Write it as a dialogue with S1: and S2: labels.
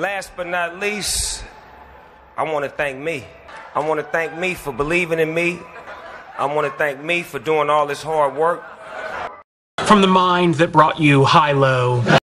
S1: Last but not least, I want to thank me. I want to thank me for believing in me. I want to thank me for doing all this hard work.
S2: From the mind that brought you Hi_Lo.